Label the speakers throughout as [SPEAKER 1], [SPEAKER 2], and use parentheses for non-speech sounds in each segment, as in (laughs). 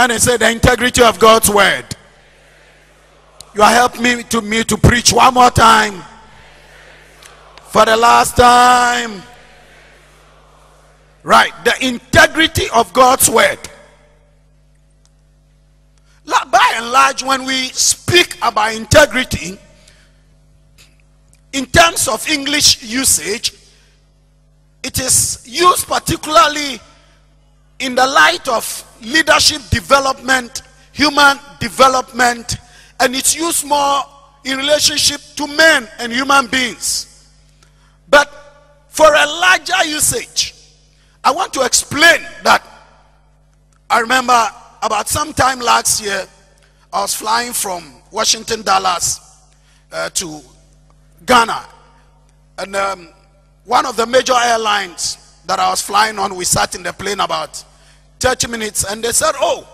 [SPEAKER 1] hand and say, The integrity of God's word. You are helping me to me to preach one more time. For the last time. Right. The integrity of God's word. By and large, when we speak about integrity, in terms of English usage, it is used particularly in the light of leadership development, human development, and it's used more in relationship to men and human beings. But for a larger usage, I want to explain that I remember about some time last year, I was flying from Washington, Dallas uh, to Ghana. And um, one of the major airlines that I was flying on, we sat in the plane about 30 minutes and they said, oh,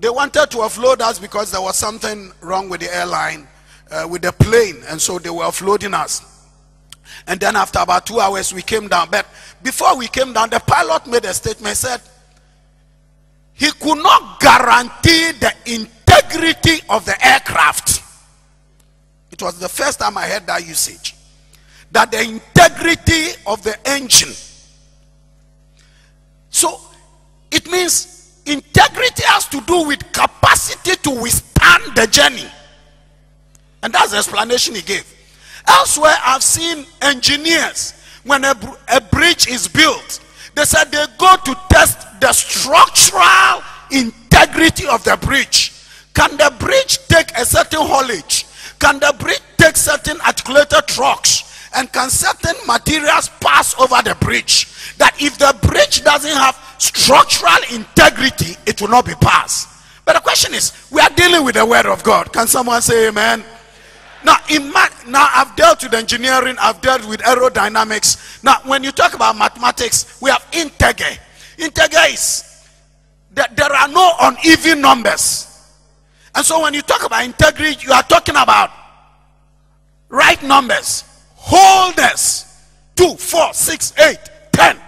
[SPEAKER 1] they wanted to offload us because there was something wrong with the airline, uh, with the plane. And so they were offloading us. And then after about two hours, we came down. But before we came down, the pilot made a statement, said, he could not guarantee the integrity of the aircraft. It was the first time I heard that usage. That the integrity of the engine. So it means integrity has to do with capacity to withstand the journey. And that's the explanation he gave. Elsewhere, I've seen engineers, when a, a bridge is built, they said they go to test the structural integrity of the bridge. Can the bridge take a certain haulage? Can the bridge take certain articulated trucks? And can certain materials pass over the bridge? That if the bridge doesn't have structural integrity, it will not be passed. But the question is, we are dealing with the word of God. Can someone say amen? Now, in now I've dealt with engineering, I've dealt with aerodynamics. Now, when you talk about mathematics, we have integer. Integer is that there are no uneven numbers. And so when you talk about integrity, you are talking about right numbers, wholeness. Two, four, six, eight, ten.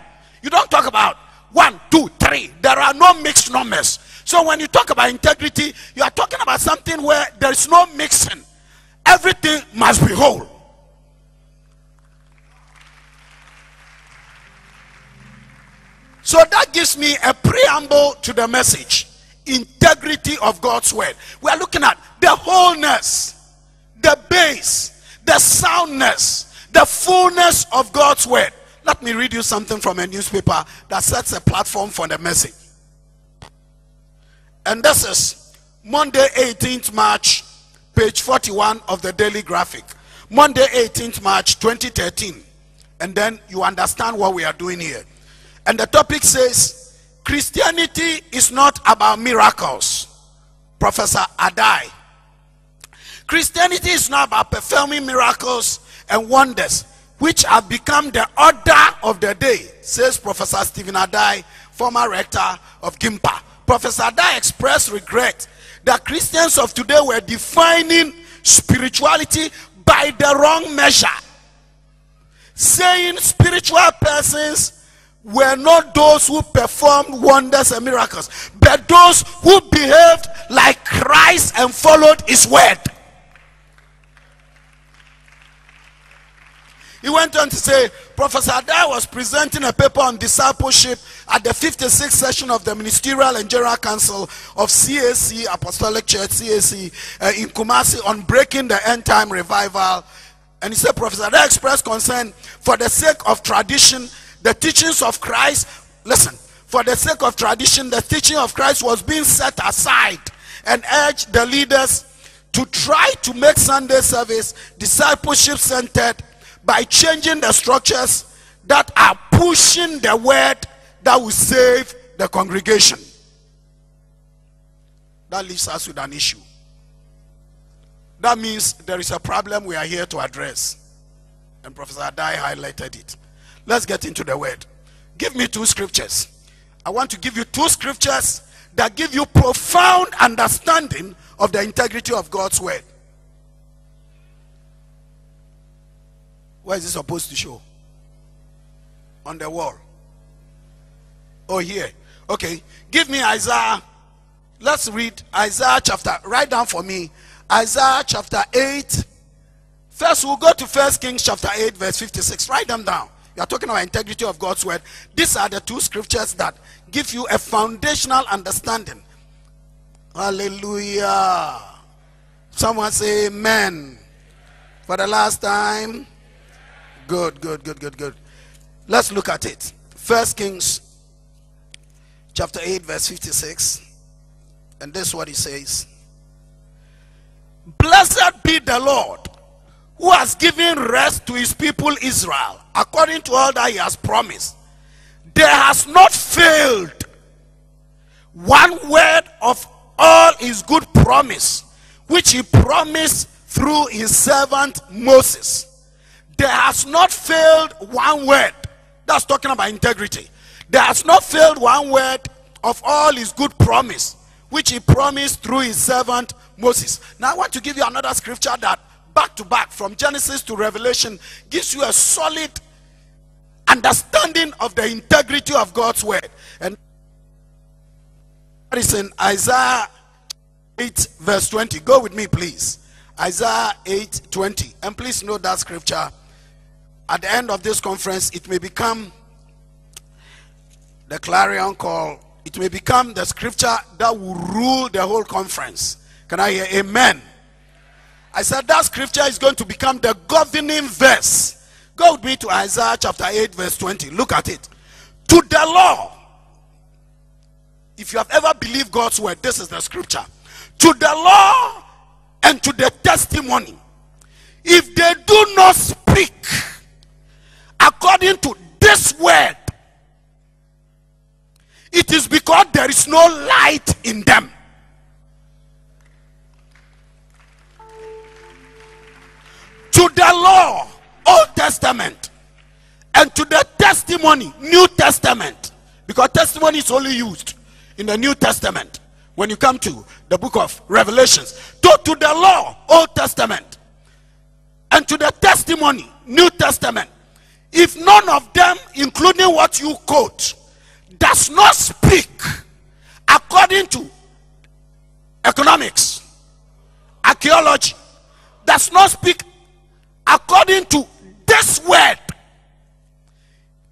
[SPEAKER 1] You don't talk about one, two, three. There are no mixed numbers. So when you talk about integrity, you are talking about something where there is no mixing. Everything must be whole. So that gives me a preamble to the message integrity of God's word. We are looking at the wholeness, the base, the soundness, the fullness of God's word. Let me read you something from a newspaper that sets a platform for the message. And this is Monday, 18th March, page 41 of the Daily Graphic. Monday, 18th March, 2013. And then you understand what we are doing here. And the topic says, Christianity is not about miracles. Professor Adei. Christianity is not about performing miracles and wonders, which have become the order of the day, says Professor Stephen Adei, former rector of GIMPA. Professor Adei expressed regret that Christians of today were defining spirituality by the wrong measure, saying spiritual persons were not those who performed wonders and miracles, but those who behaved like Christ and followed his word. He went on to say, Professor Adei was presenting a paper on discipleship at the 56th session of the Ministerial and General Council of CAC, Apostolic Church, CAC, uh, in Kumasi on breaking the end time revival. And he said, Professor Adei expressed concern for the sake of tradition the teachings of Christ, listen, for the sake of tradition, the teaching of Christ was being set aside and urged the leaders to try to make Sunday service discipleship centered by changing the structures that are pushing the word that will save the congregation. That leaves us with an issue. That means there is a problem we are here to address. And Professor Adei highlighted it. Let's get into the word. Give me two scriptures. I want to give you two scriptures that give you profound understanding of the integrity of God's word. Where is it supposed to show? On the wall. Oh, here. Okay. Give me Isaiah let's read Isaiah chapter, write down for me Isaiah chapter 8. First, we'll go to First Kings chapter 8, verse 56. Write them down. You are talking about integrity of God's word. These are the two scriptures that give you a foundational understanding. Hallelujah. Someone say amen. For the last time. Good, good, good, good, good. Let's look at it. First Kings chapter 8, verse 56. And this is what he says. Blessed be the Lord who has given rest to his people Israel according to all that he has promised. There has not failed one word of all his good promise which he promised through his servant Moses. There has not failed one word. That's talking about integrity. There has not failed one word of all his good promise which he promised through his servant Moses. Now I want to give you another scripture that back to back from Genesis to Revelation gives you a solid understanding of the integrity of God's word. And that is in Isaiah 8 verse 20. Go with me please. Isaiah 8 20. And please note that scripture. At the end of this conference, it may become the clarion call. It may become the scripture that will rule the whole conference. Can I hear amen? I said that scripture is going to become the governing verse. Go with me to Isaiah chapter 8, verse 20. Look at it. To the law. If you have ever believed God's word, this is the scripture. To the law and to the testimony. If they do not speak according to this word, it is because there is no light in them. to the law, Old Testament, and to the testimony, New Testament. Because testimony is only used in the New Testament when you come to the book of Revelations. To, to the law, Old Testament, and to the testimony, New Testament. If none of them, including what you quote, does not speak according to economics, archaeology, does not speak according to this word.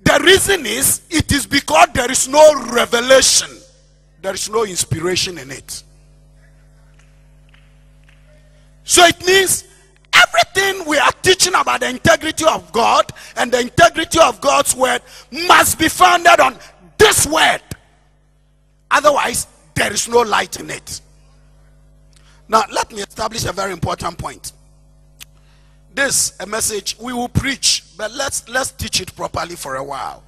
[SPEAKER 1] The reason is it is because there is no revelation, there is no inspiration in it. So it means everything we are teaching about the integrity of God and the integrity of God's word must be founded on this word. Otherwise, there is no light in it. Now, let me establish a very important point. This a message we will preach but let's let's teach it properly for a while.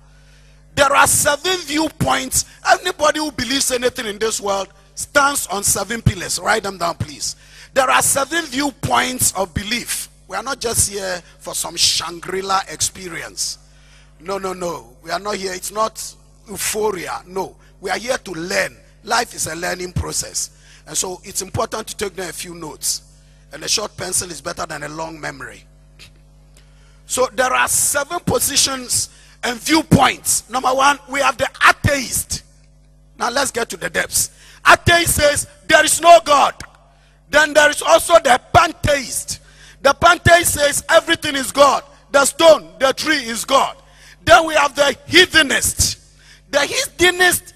[SPEAKER 1] There are seven viewpoints. Anybody who believes anything in this world stands on seven pillars. Write them down please there are seven viewpoints of belief we are not just here for some shangri-la experience no no no we are not here it's not euphoria no we are here to learn life is a learning process and so it's important to take down a few notes and a short pencil is better than a long memory. So there are seven positions and viewpoints. Number one, we have the atheist. Now let's get to the depths. Atheist says there is no God. Then there is also the pantheist. The pantheist says everything is God. The stone, the tree is God. Then we have the heathenist. The heathenist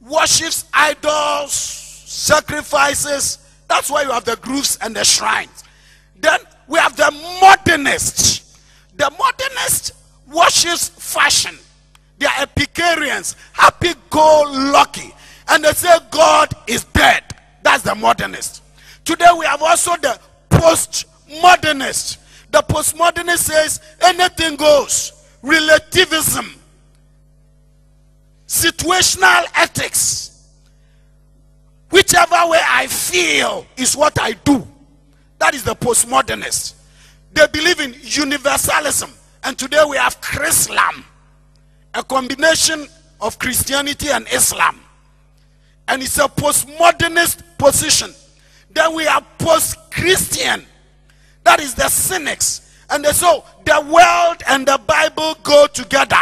[SPEAKER 1] worships idols, sacrifices, that's why you have the groves and the shrines. Then we have the modernist. The modernist worships fashion. They are Epicureans, happy-go-lucky. And they say God is dead. That's the modernist. Today we have also the postmodernist. The postmodernist says anything goes. Relativism. Situational ethics Whichever way I feel is what I do. That is the postmodernist. They believe in universalism. And today we have Chrislam, a combination of Christianity and Islam. And it's a postmodernist position. Then we are post-Christian. That is the cynics. And so oh, the world and the Bible go together.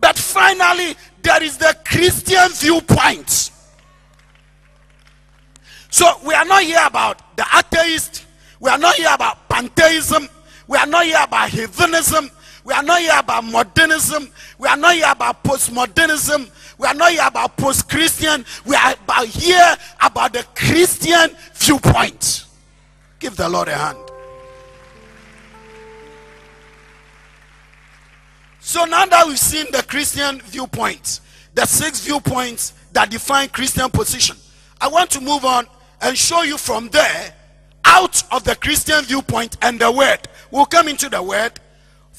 [SPEAKER 1] But finally, there is the Christian viewpoint So we are not here about the atheist. We are not here about pantheism. We are not here about heathenism. We are not here about modernism. We are not here about postmodernism. We are not here about post-Christian. We are about here about the Christian viewpoint. Give the Lord a hand. So now that we've seen the Christian viewpoint, the six viewpoints that define Christian position, I want to move on and show you from there, out of the Christian viewpoint and the word. We'll come into the word.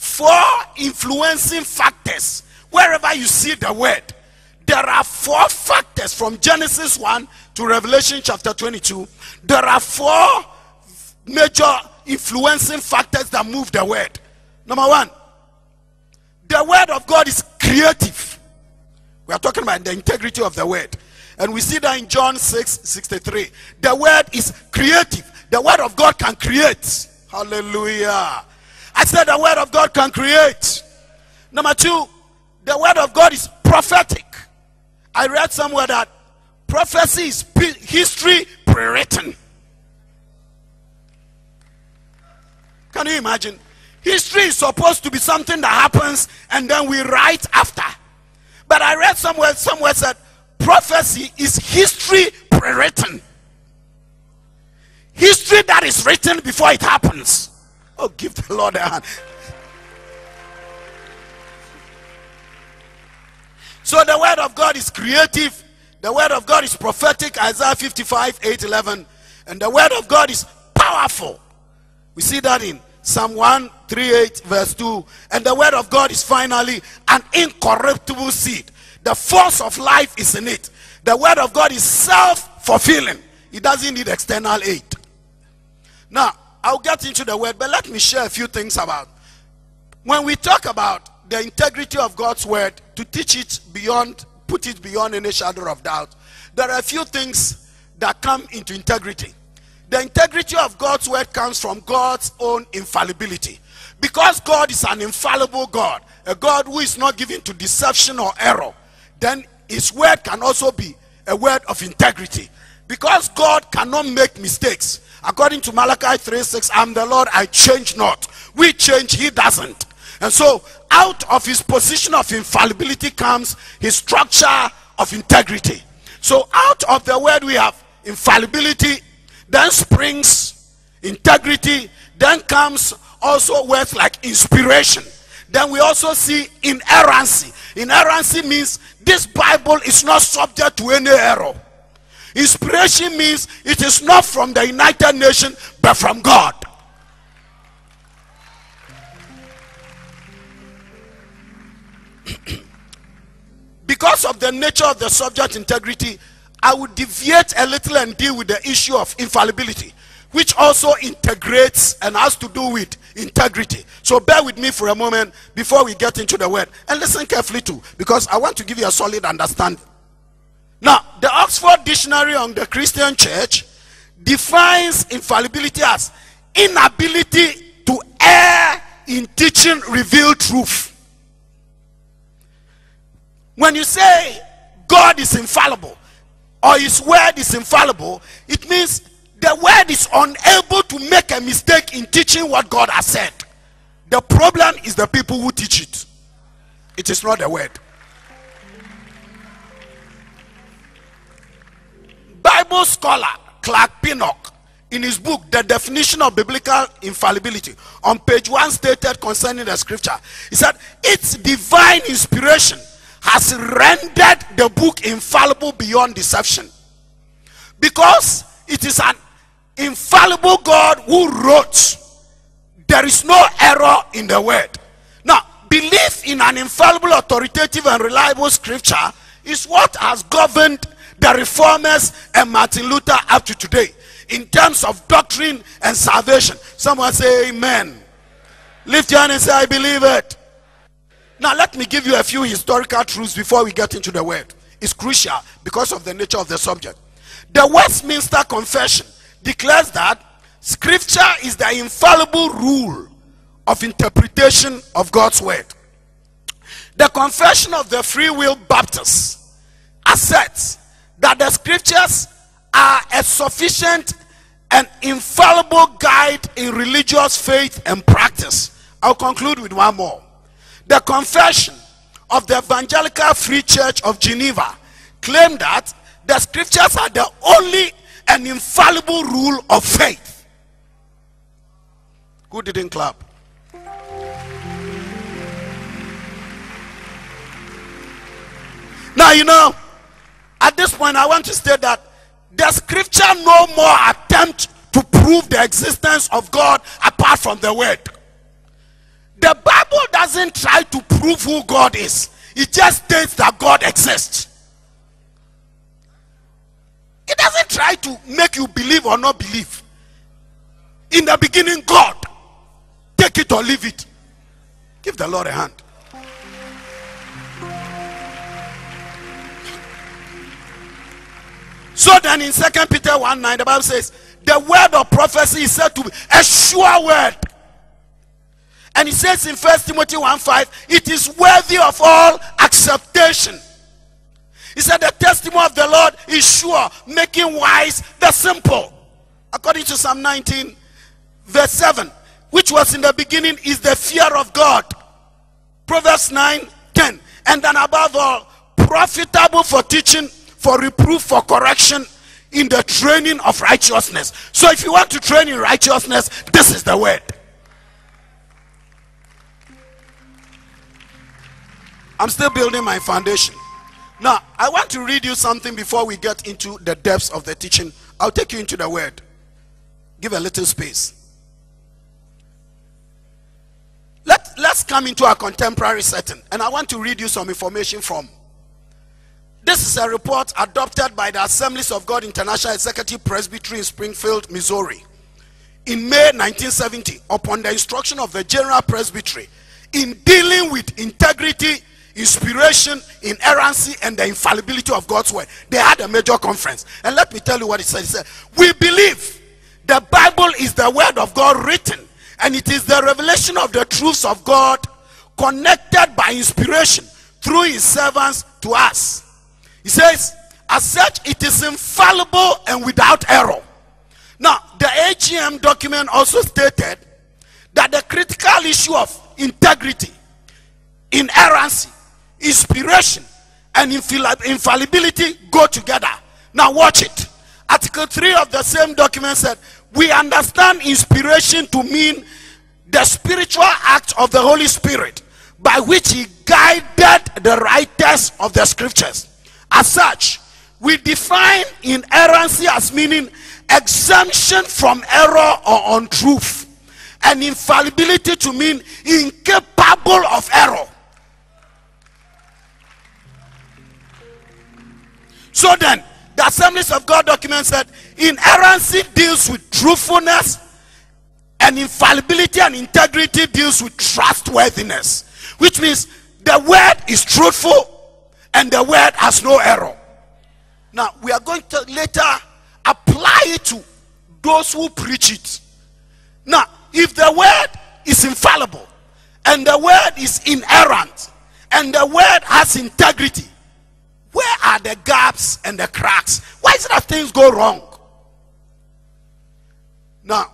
[SPEAKER 1] Four influencing factors. Wherever you see the word, there are four factors from Genesis 1 to Revelation chapter 22. There are four major influencing factors that move the word. Number one, the word of God is creative. We are talking about the integrity of the word. And we see that in John 6 63. The word is creative. The word of God can create. Hallelujah. I said the word of God can create. Number two, the word of God is prophetic. I read somewhere that prophecy is history pre-written. Can you imagine? History is supposed to be something that happens and then we write after. But I read somewhere, somewhere said prophecy is history pre-written. History that is written before it happens. Oh, give the Lord a hand. So the word of God is creative. The word of God is prophetic. Isaiah 55, 8, 11. And the word of God is powerful. We see that in Psalm 138, verse 2. And the word of God is finally an incorruptible seed. The force of life is in it. The word of God is self fulfilling, it doesn't need external aid. Now, I'll get into the word, but let me share a few things about. When we talk about the integrity of God's word, to teach it beyond, put it beyond any shadow of doubt, there are a few things that come into integrity. The integrity of God's word comes from God's own infallibility. Because God is an infallible God, a God who is not given to deception or error, then his word can also be a word of integrity. Because God cannot make mistakes. According to Malachi 3 6, I'm the Lord, I change not. We change, he doesn't. And so, out of his position of infallibility comes his structure of integrity. So, out of the word we have infallibility, then springs integrity, then comes also words like inspiration. Then we also see inerrancy. Inerrancy means this Bible is not subject to any error. Inspiration means it is not from the United Nations but from God. (clears throat) because of the nature of the subject integrity, I would deviate a little and deal with the issue of infallibility, which also integrates and has to do with integrity. So bear with me for a moment before we get into the word. And listen carefully too, because I want to give you a solid understanding. Now, the Oxford Dictionary on the Christian Church defines infallibility as inability to err in teaching revealed truth. When you say God is infallible, or his word is infallible, it means the word is unable to make a mistake in teaching what God has said. The problem is the people who teach it. It is not the word. Bible scholar Clark Pinnock, in his book, The Definition of Biblical Infallibility, on page 1 stated concerning the scripture, he said, Its divine inspiration has rendered the book infallible beyond deception. Because it is an infallible God who wrote, there is no error in the word. Now, belief in an infallible, authoritative, and reliable scripture is what has governed the reformers and Martin Luther up to today in terms of doctrine and salvation. Someone say amen. Lift your hand and say, I believe it. Now, let me give you a few historical truths before we get into the word. It's crucial because of the nature of the subject. The Westminster Confession declares that scripture is the infallible rule of interpretation of God's word. The Confession of the Free Will Baptists asserts that the scriptures are a sufficient and infallible guide in religious faith and practice. I'll conclude with one more. The confession of the Evangelical Free Church of Geneva claim that the scriptures are the only and infallible rule of faith. Who didn't clap? Now, you know, at this point, I want to state that the scripture no more attempt to prove the existence of God apart from the word. The Bible doesn't try to prove who God is. It just states that God exists. It doesn't try to make you believe or not believe. In the beginning, God. Take it or leave it. Give the Lord a hand. So then in Second Peter 1 9, the Bible says, the word of prophecy is said to be a sure word. And it says in First Timothy 1 5, it is worthy of all acceptation. He said, The testimony of the Lord is sure, making wise the simple. According to Psalm 19, verse 7, which was in the beginning, is the fear of God. Proverbs 9 10. And then above all, profitable for teaching, for reproof, for correction, in the training of righteousness. So if you want to train in righteousness, this is the word. I'm still building my foundation. Now, I want to read you something before we get into the depths of the teaching. I'll take you into the word. Give a little space. Let, let's come into a contemporary setting. And I want to read you some information from. This is a report adopted by the Assemblies of God International Executive Presbytery in Springfield, Missouri. In May 1970, upon the instruction of the General Presbytery, in dealing with integrity inspiration, inerrancy, and the infallibility of God's word. They had a major conference. And let me tell you what it said. It said, We believe the Bible is the word of God written, and it is the revelation of the truths of God connected by inspiration through his servants to us. He says, as such, it is infallible and without error. Now, the AGM document also stated that the critical issue of integrity, inerrancy, inspiration and infallibility go together. Now watch it. Article 3 of the same document said, we understand inspiration to mean the spiritual act of the Holy Spirit by which he guided the writers of the scriptures. As such, we define inerrancy as meaning exemption from error or untruth and infallibility to mean incapable of error. So then, the Assemblies of God document said inerrancy deals with truthfulness, and infallibility and integrity deals with trustworthiness, which means the word is truthful and the word has no error. Now, we are going to later apply it to those who preach it. Now, if the word is infallible and the word is inerrant and the word has integrity, where are the gaps and the cracks? Why is it that things go wrong? Now,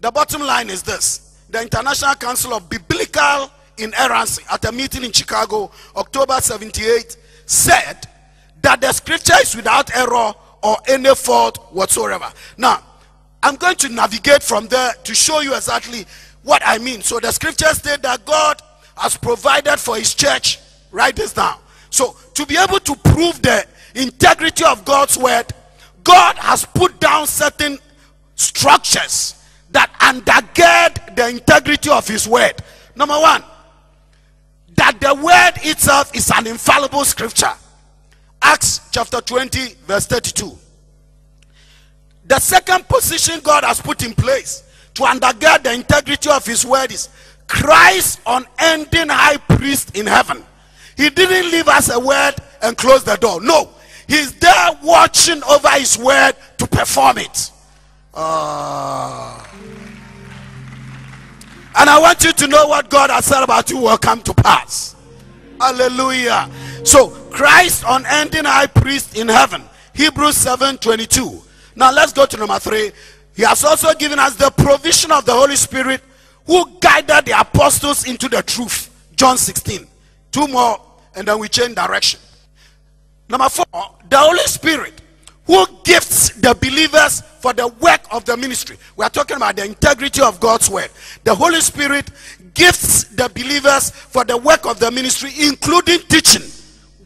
[SPEAKER 1] the bottom line is this. The International Council of Biblical Inerrancy at a meeting in Chicago, October 78, said that the scripture is without error or any fault whatsoever. Now, I'm going to navigate from there to show you exactly what I mean. So the scripture state that God has provided for his church. Write this down. So, to be able to prove the integrity of God's word, God has put down certain structures that undergird the integrity of his word. Number one, that the word itself is an infallible scripture. Acts chapter 20, verse 32. The second position God has put in place to undergird the integrity of his word is Christ unending high priest in heaven. He didn't leave us a word and close the door. No. He's there watching over his word to perform it. Uh, and I want you to know what God has said about you will come to pass. Hallelujah. So Christ unending high priest in heaven. Hebrews 7 22. Now let's go to number three. He has also given us the provision of the Holy Spirit who guided the apostles into the truth. John 16. Two more, and then we change direction. Number four, the Holy Spirit who gifts the believers for the work of the ministry. We are talking about the integrity of God's word. The Holy Spirit gifts the believers for the work of the ministry, including teaching.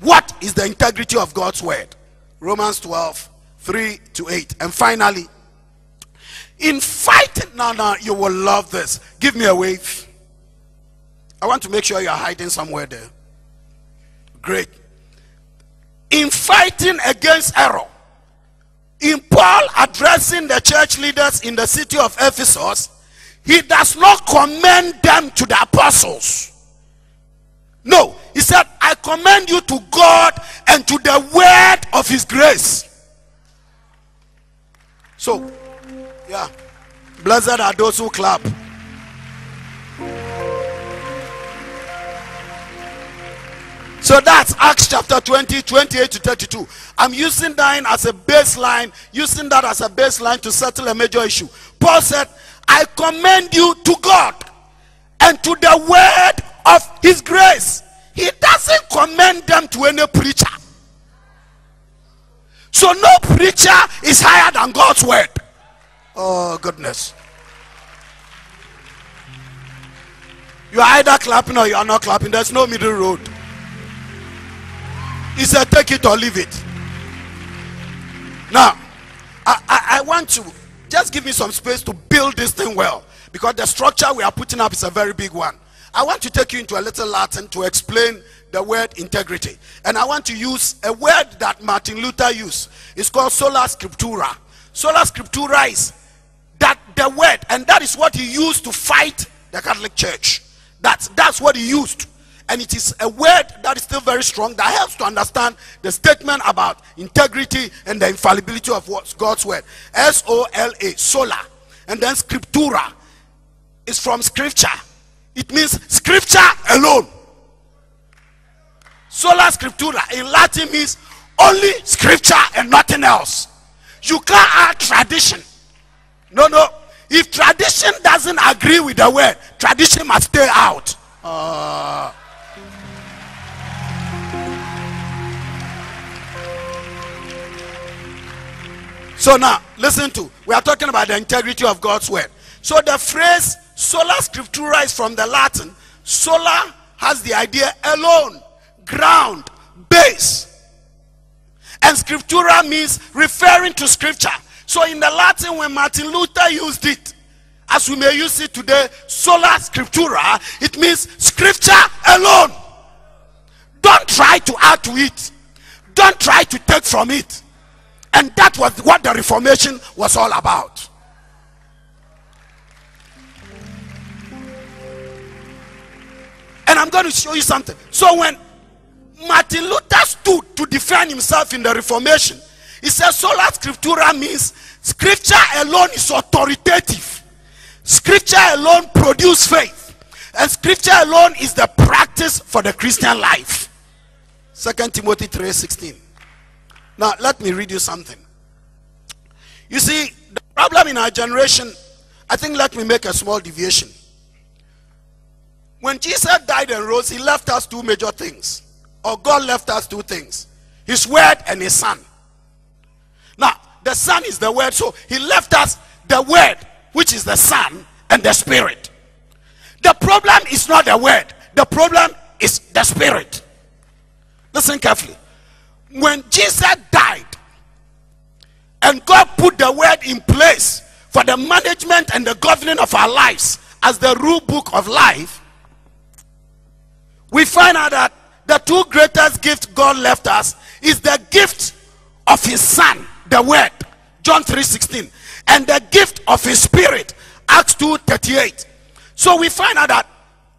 [SPEAKER 1] What is the integrity of God's word? Romans 12, 3 to 8. And finally, in fighting, now, now, you will love this. Give me a wave. I want to make sure you are hiding somewhere there. Great. In fighting against error, in Paul addressing the church leaders in the city of Ephesus, he does not commend them to the apostles. No, he said, I commend you to God and to the word of his grace. So, yeah, blessed are those who clap. So that's Acts chapter 20, 28 to 32. I'm using that as a baseline, using that as a baseline to settle a major issue. Paul said, I commend you to God and to the word of his grace. He doesn't commend them to any preacher. So no preacher is higher than God's word. Oh goodness. You are either clapping or you are not clapping. There's no middle road. He said, take it or leave it. Now, I, I, I, want to just give me some space to build this thing well. Because the structure we are putting up is a very big one. I want to take you into a little Latin to explain the word integrity. And I want to use a word that Martin Luther used. It's called sola scriptura. Sola scriptura is that the word, and that is what he used to fight the Catholic Church. That's, that's what he used and it is a word that is still very strong that helps to understand the statement about integrity and the infallibility of God's word. S O L A, sola. And then scriptura is from scripture. It means scripture alone. Sola scriptura in Latin means only scripture and nothing else. You can't add tradition. No, no. If tradition doesn't agree with the word, tradition must stay out. Uh, So now, listen to, we are talking about the integrity of God's word. So the phrase sola scriptura is from the Latin. Sola has the idea alone, ground, base. And scriptura means referring to scripture. So in the Latin, when Martin Luther used it, as we may use it today, sola scriptura, it means scripture alone. Don't try to add to it. Don't try to take from it. And that was what the Reformation was all about. And I'm going to show you something. So when Martin Luther stood to defend himself in the Reformation, he says sola scriptura means scripture alone is authoritative. Scripture alone produces faith. And scripture alone is the practice for the Christian life. Second Timothy 3:16. Now, let me read you something. You see, the problem in our generation, I think let me make a small deviation. When Jesus died and rose, he left us two major things. Or God left us two things. His word and his son. Now, the son is the word. So he left us the word, which is the son and the spirit. The problem is not the word. The problem is the spirit. Listen carefully when Jesus died and God put the word in place for the management and the governing of our lives as the rule book of life, we find out that the two greatest gifts God left us is the gift of his son, the word, John 3:16, and the gift of his spirit, Acts 2:38. So we find out that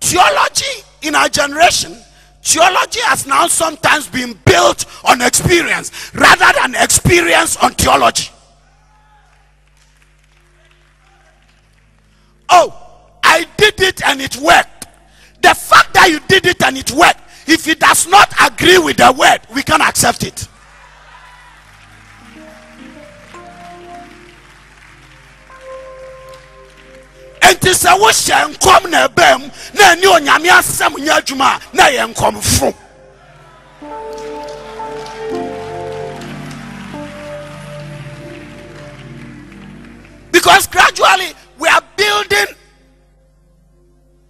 [SPEAKER 1] theology in our generation Theology has now sometimes been built on experience rather than experience on theology. Oh, I did it and it worked. The fact that you did it and it worked, if it does not agree with the word, we can accept it. Enti sɛ wohyɛ nkɔm na mu na ɛne onyame asɛm nyɛ adwuma a na ɛyɛ nkɔmfo because gradually we are building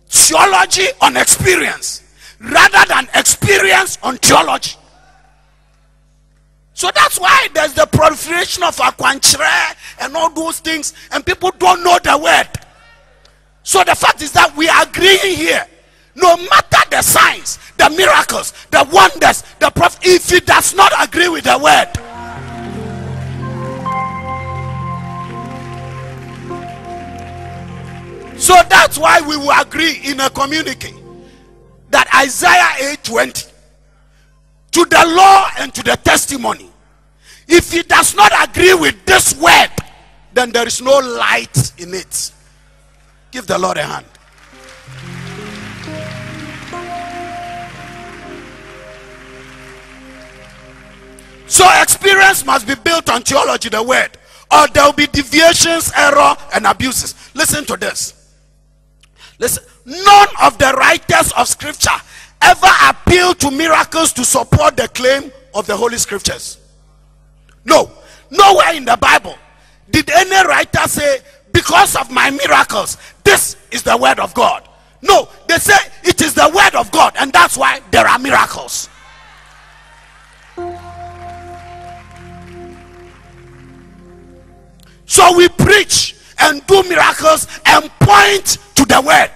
[SPEAKER 1] theology on experience rather than experience on theology so that's why there's the proliferation of akwanchere and all those things, and people don't know the word. So the fact is that we are agreeing here. No matter the signs, the miracles, the wonders, the prophet, if he does not agree with the word, so that's why we will agree in a community that Isaiah 8:20 to the law and to the testimony. If he does not agree with this word, then there is no light in it. Give the Lord a hand. So experience must be built on theology, the word, or there will be deviations, error, and abuses. Listen to this. Listen, none of the writers of scripture ever appeal to miracles to support the claim of the holy scriptures. No, nowhere in the Bible did any writer say, because of my miracles, is the word of God. No, they say it is the word of God, and that's why there are miracles. So we preach and do miracles and point to the word.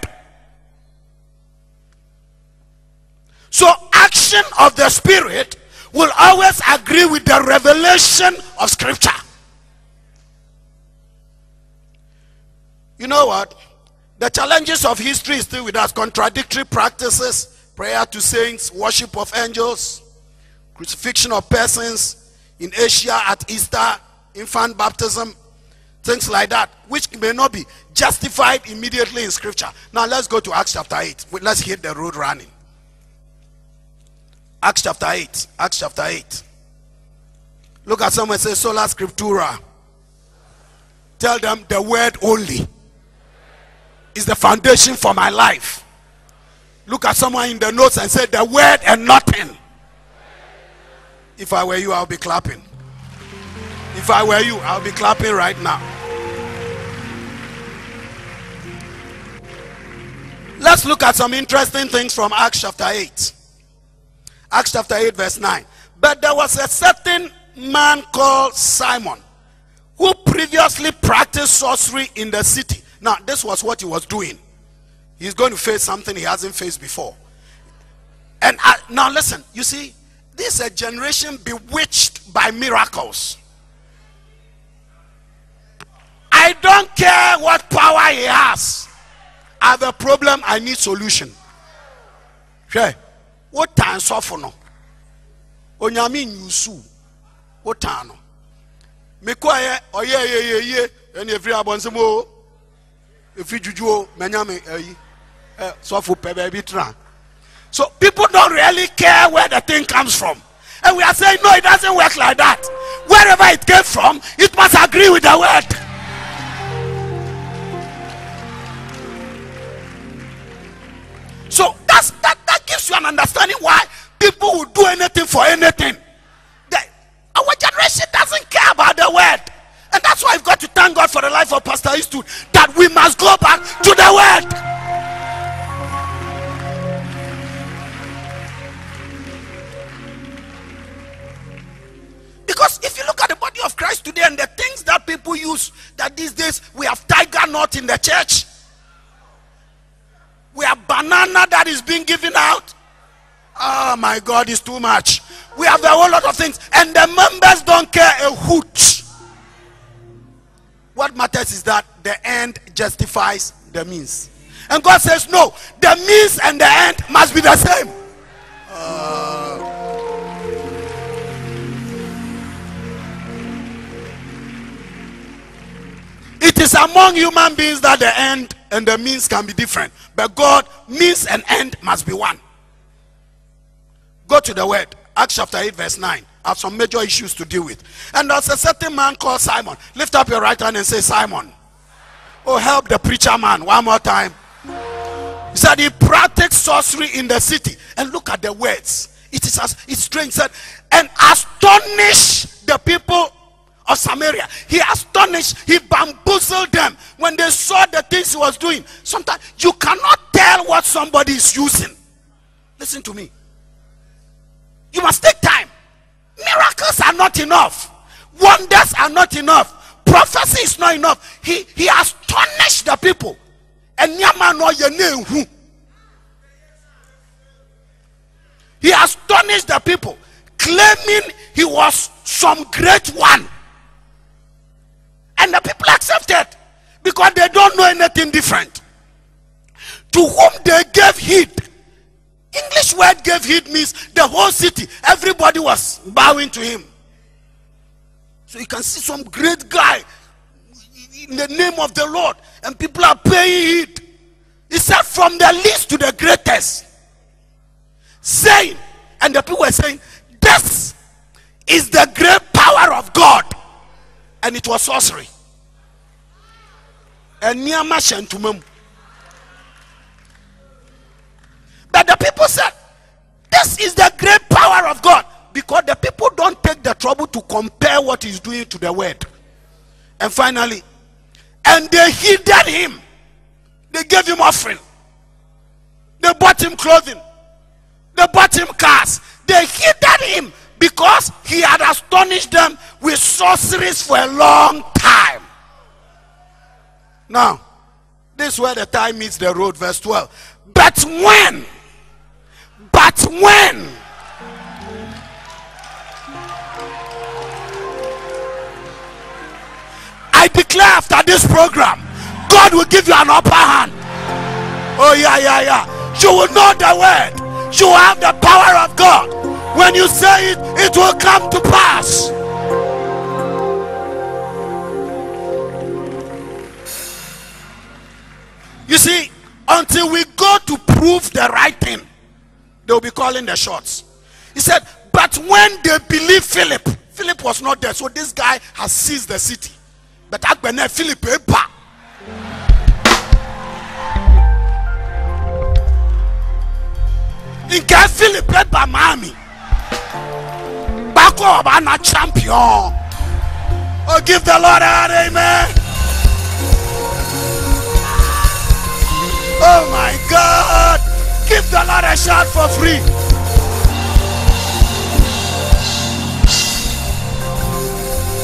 [SPEAKER 1] So action of the spirit will always agree with the revelation of scripture. You know what? The challenges of history is still with us. Contradictory practices, prayer to saints, worship of angels, crucifixion of persons in Asia at Easter, infant baptism, things like that, which may not be justified immediately in scripture. Now let's go to Acts chapter 8. Let's hit the road running. Acts chapter 8. Acts chapter 8. Look at someone say sola scriptura. Tell them the word only is the foundation for my life. Look at someone in the notes and say the word and nothing. If I were you, I'll be clapping. If I were you, I'll be clapping right now. Let's look at some interesting things from Acts chapter 8. Acts chapter 8, verse 9. But there was a certain man called Simon who previously practiced sorcery in the city. Now, this was what he was doing. He's going to face something he hasn't faced before. And I, now, listen, you see, this is a generation bewitched by miracles. I don't care what power he has. I have a problem, I need solution. Okay wotan sɔfo no onyame nyusu wotan no mekɔɛ ɔyɛ yeyeye ɛne ɛfiri abɔnsɛm o so people don't really care where the thing comes from and we are saying no it doesn't work like that wherever it came from it must agree with the word so that's that gives you an understanding why people will do anything for anything. Our generation doesn't care about the word. And that's why I've got to thank God for the life of Pastor Eastwood that we must go back to the word. Because if you look at the body of Christ today and the things that people use, that these days we have tiger knot in the church, we have banana that is being given out. Oh my God, it's too much. We have a whole lot of things, and the members don't care a hoot. What matters is that the end justifies the means. And God says, No, the means and the end must be the same. Uh, it is among human beings that the end and the means can be different. But God, means and end must be one. Go to the word. Acts chapter 8, verse 9. Have some major issues to deal with. And there's a certain man called Simon. Lift up your right hand and say, Simon. Oh, help the preacher man one more time. He said he practiced sorcery in the city. And look at the words. It is as it's strange. Said, and astonish the people of Samaria. He astonished, he bamboozled them when they saw the things he was doing. Sometimes you cannot tell what somebody is using. Listen to me. You must take time. Miracles are not enough. Wonders are not enough. Prophecy is not enough. He, he astonished the people. And he astonished the people, claiming he was some great one. And the people accepted because they don't know anything different. To whom they gave heed. English word gave heed means the whole city, everybody was bowing to him. So you can see some great guy in the name of the Lord, and people are paying it. He said, from the least to the greatest, saying, and the people were saying, This is the great power of God. And it was sorcery. And But the people said, This is the great power of God because the people don't take the trouble to compare what he's doing to the word. And finally, and they heeded him. They gave him offering. They bought him clothing. They bought him cars. They heeded him because he had astonished them with sorceries for a long time. Now, this is where the time meets the road, verse 12. But when, but when I declare after this program, God will give you an upper hand. Oh, yeah, yeah, yeah. You will know the word, you will have the power of God. When you say it, it will come to pass. You see, until we go to prove the right thing, they'll be calling the shots. He said, But when they believe Philip, Philip was not there, so this guy has seized the city. But agbẹnẹ philip eba nke philip eba maami gbakọ ọba na champion. Oh give the lord an amen. Oh my god give the lord a shout for free.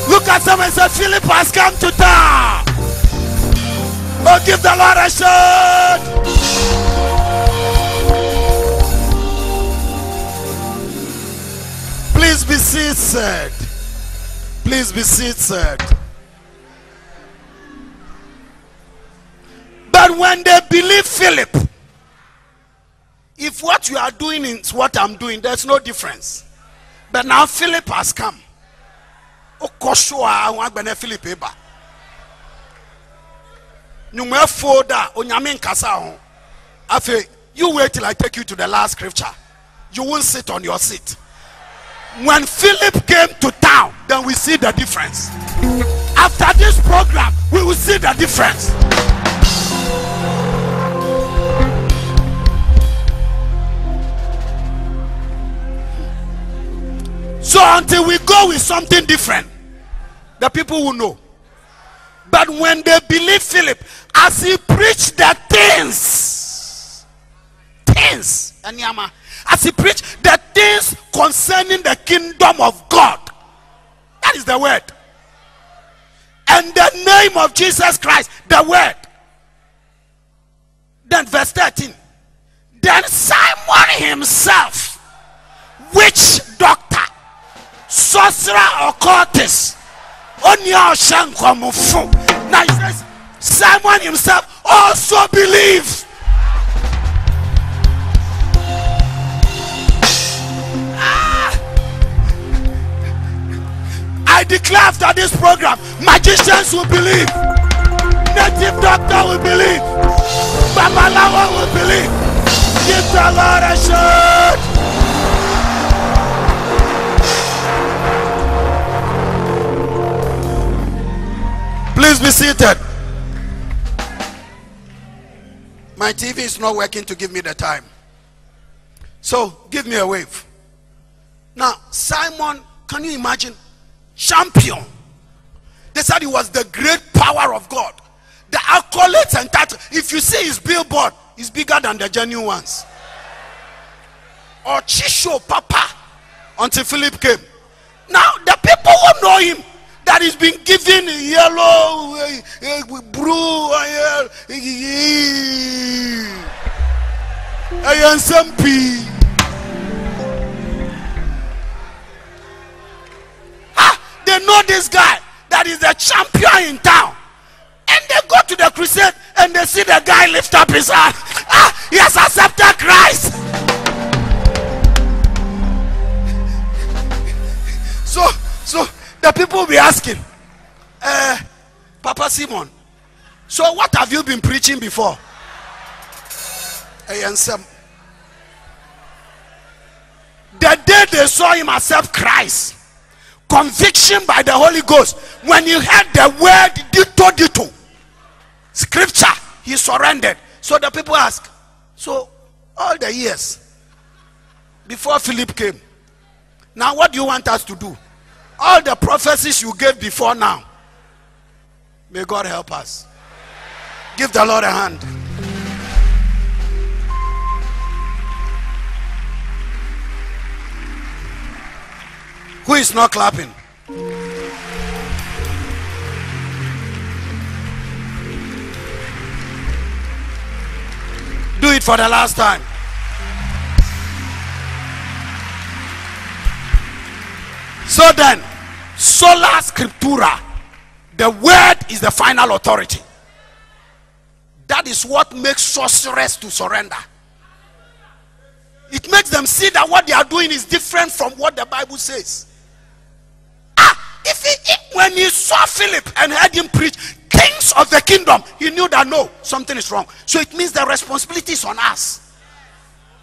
[SPEAKER 1] Look at someone and say, Philip has come to town. Oh, give the Lord a shout. Please be seated. Please be seated. But when they believe Philip, if what you are doing is what I'm doing, there's no difference. But now Philip has come. Wokɔ so a ho agbɛnɛ philip ba nnwumafuo da onyame nkasa ho. Afei you wait till i take you to the last scripture. You won't sit on your seat. When philip came to town then we see the difference. After this program we will see the difference So until we go with something different, the people will know. But when they believe Philip, as he preached the things, things, as he preached the things concerning the kingdom of God, that is the word. And the name of Jesus Christ, the word. Then, verse 13. Then Simon himself, which doctor sorcerer occultist only ọ̀ṣẹ́ nkọ̀mùfò now simon himself also believed. Ah! I declare after this program, magicians will believe, native doctor will believe, Babalawa will believe. Give the Lord a shout. Please be seated. My TV is not working to give me the time. So give me a wave. Now, Simon, can you imagine? Champion. They said he was the great power of God. The accolades and that. If you see his billboard, it's bigger than the genuine ones. Or Chisho Papa until Philip came. Now the people who know him that he's been given yellow, uh, uh, blue, uh, SMP. Ah, they know this guy that is the champion in town. And they go to the crusade and they see the guy lift up his hand. Ah, he has accepted Christ. So the people will be asking, uh, Papa Simon, so what have you been preaching before? Answer the day they saw him accept Christ, conviction by the Holy Ghost, when he heard the word dito dito, scripture, he surrendered. So the people ask, so all the years before Philip came, now what do you want us to do? All the prophecies you gave before now, may God help us. Give the Lord a hand. Who is not clapping? Do it for the last time. So then, sola scriptura, the word is the final authority. That is what makes sorcerers to surrender. It makes them see that what they are doing is different from what the Bible says. Ah, if, he, when he saw Philip and heard him preach kings of the kingdom, he knew that no, something is wrong. So it means the responsibility is on us.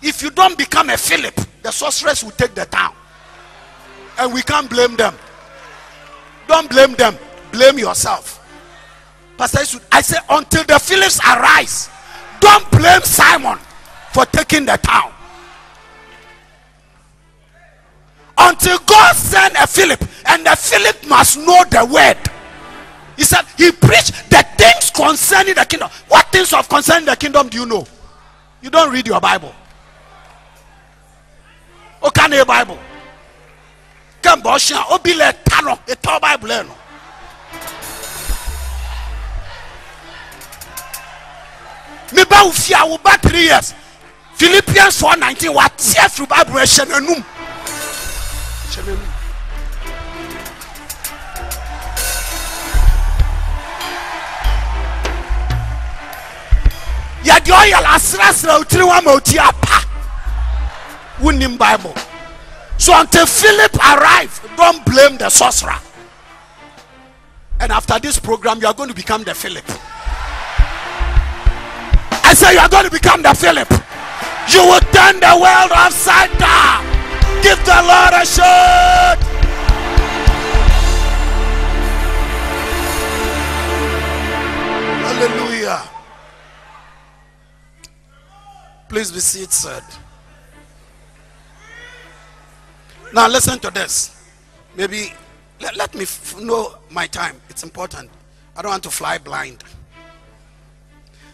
[SPEAKER 1] If you don't become a Philip, the sorceress will take the town. And we can't blame them. Don't blame them, blame yourself. Pastor, I say, until the Philips arise, don't blame Simon for taking the town. Until God send a Philip, and the Philip must know the word. He said, He preached the things concerning the kingdom. What things of concerning the kingdom do you know? You don't read your Bible. Okay, kemgbe ọchịa obi le ta nọ ịta baịbụl nọ meba wo fie a wo ba three years. Philippians four nineteen wa ti afiri baịbụl ɛhyɛ e, n'anum ɛhyɛ n'anum. yɛde ɔyɛ la asrasra otiri wa ma oti apa. Wonim bible. So until philip arrive don't blame the sorcerer and after this program you are going to become the philip. I say you are going to become the Philip. You will turn the world upside down. Give the Lord a shout. Hallelujah. Please be seated. Now listen to this. Maybe let, let me know my time. It's important. I don't want to fly blind.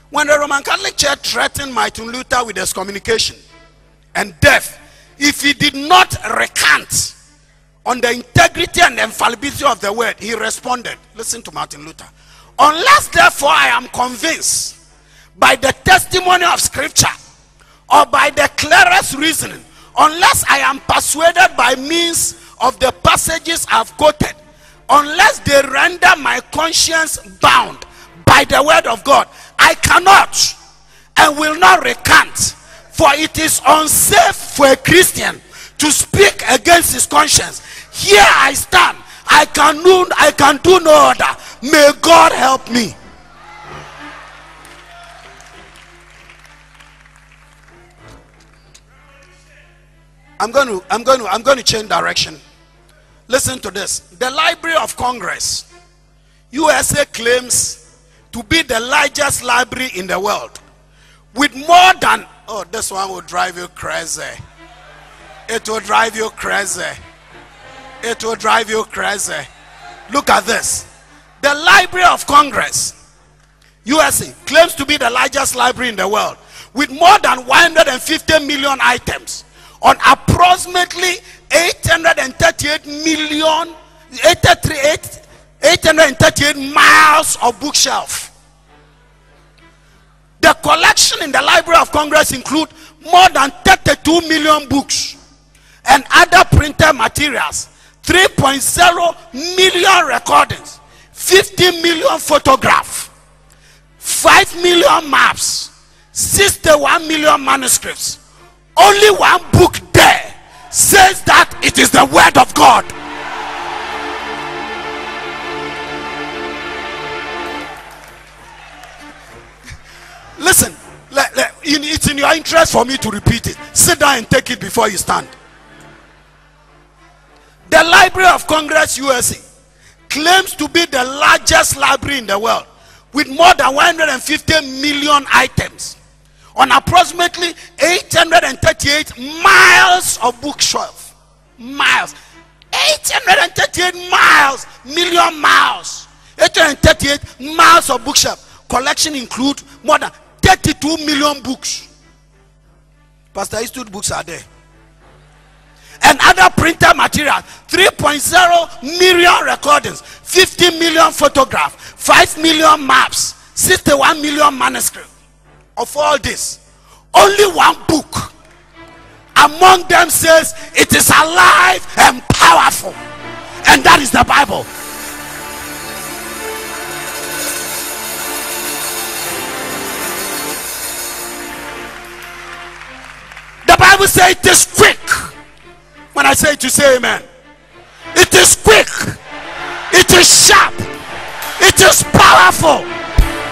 [SPEAKER 1] When the Roman Catholic Church threatened Martin Luther with excommunication and death, if he did not recant on the integrity and infallibility of the word, he responded. Listen to Martin Luther. Unless, therefore, I am convinced by the testimony of Scripture or by the clearest reasoning, unless I am persuaded by means of the passages I've quoted, unless they render my conscience bound by the word of God, I cannot and will not recant, for it is unsafe for a Christian to speak against his conscience. Here I stand. I can do, I can do no other. May God help me. I'm going to I'm going to I'm going to change direction. Listen to this. The Library of Congress USA claims to be the largest library in the world with more than, oh, this one will drive you crazy. It will drive you crazy. It will drive you crazy. Look at this. The Library of Congress, USA, claims to be the largest library in the world with more than 150 million items on approximately 838 million 838 838 miles of bookshelf. The collection in the Library of Congress include more than 32 million books and other printed materials, 3.0 million recordings, 50 million photographs, 5 million maps, 61 million manuscripts. Only one book there says that it is the word of God. Listen, it's in your interest for me to repeat it. Sit down and take it before you stand. The Library of Congress USA claims to be the largest library in the world with more than 150 million items on approximately 838 miles of bookshelf. Miles. 838 miles, million miles. 838 miles of bookshelf. Collection include more than 32 million books. Pastor Eastwood books are there. And other printer material 3.0 million recordings, 50 million photographs, 5 million maps, 61 million manuscripts. Of all this, only one book among them says it is alive and powerful, and that is the Bible. The Bible says it is quick. When I say it, you say amen. It is quick. It is sharp. It is powerful.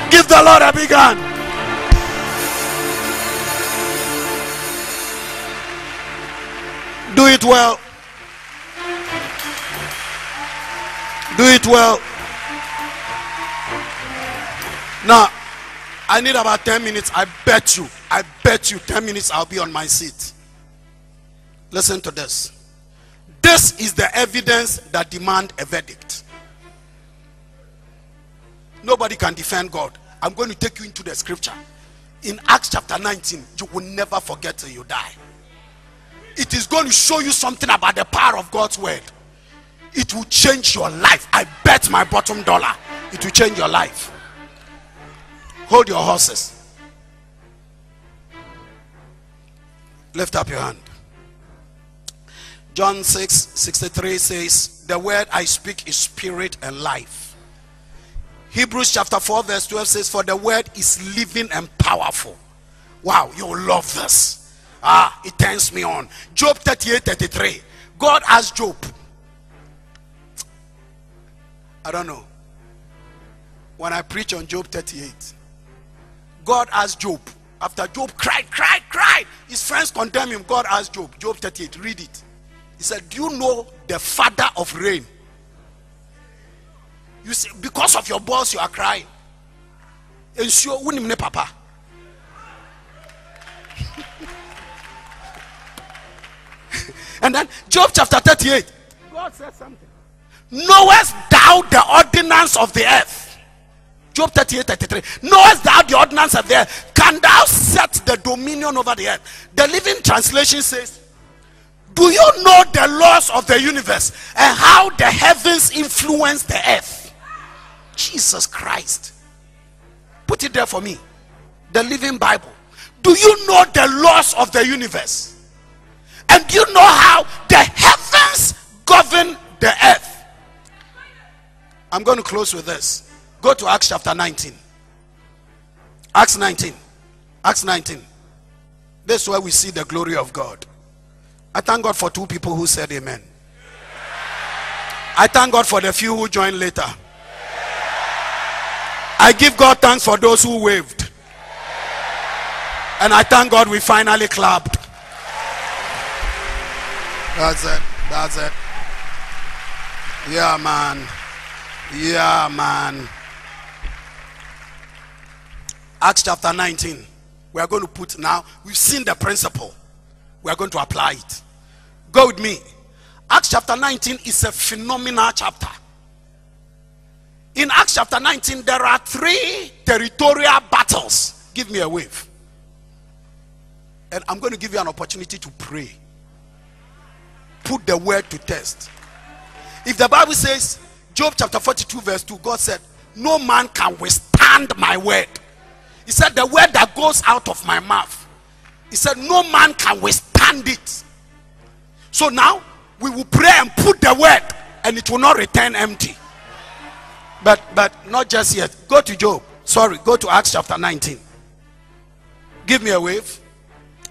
[SPEAKER 1] Give the Lord a big hand. Do it well. Do it well. Now, I need about 10 minutes. I bet you. I bet you 10 minutes I'll be on my seat. Listen to this. This is the evidence that demand a verdict. Nobody can defend God. I'm going to take you into the scripture. In Acts chapter 19, you will never forget till you die. It is going to show you something about the power of God's word. It will change your life. I bet my bottom dollar. It will change your life. Hold your horses. Lift up your hand. John 6 63 says, The word I speak is spirit and life. Hebrews chapter 4, verse 12 says, For the word is living and powerful. Wow, you'll love this. Ah, it turns me on. Job 38 33. God asked Job, I don't know. When I preach on Job 38, God asked Job, after Job cried, cried, cried, his friends condemned him. God asked Job, Job 38, read it. He said, Do you know the father of rain? You see, because of your boss, you are crying. Ensure winning papa. (laughs) and then Job chapter 38. God said something. Knowest thou the ordinance of the earth? Job 38 33. Knowest thou the ordinance of the earth? Can thou set the dominion over the earth? The living translation says, Do you know the laws of the universe and how the heavens influence the earth? Jesus Christ. Put it there for me. The living Bible. Do you know the laws of the universe? And you know how the heavens govern the earth? I'm going to close with this. Go to Acts chapter 19. Acts 19. Acts 19. This is where we see the glory of God. I thank God for two people who said amen. I thank God for the few who joined later. I give God thanks for those who waved. And I thank God we finally clapped. That's it. That's it. Yeah, man. Yeah, man. Acts chapter 19. we are going to put now. We've seen the principle. We are going to apply it. Go with me. Acts chapter 19 is a phenomenal chapter. In Acts chapter 19, there are three territorial battles. Give me a wave. And I'm going to give you an opportunity to pray. Put the word to test. If the Bible says, Job chapter 42, verse 2, God said, No man can withstand my word. He said, The word that goes out of my mouth. He said, No man can withstand it. So now we will pray and put the word, and it will not return empty. But but not just yet. Go to Job. Sorry, go to Acts chapter 19. Give me a wave.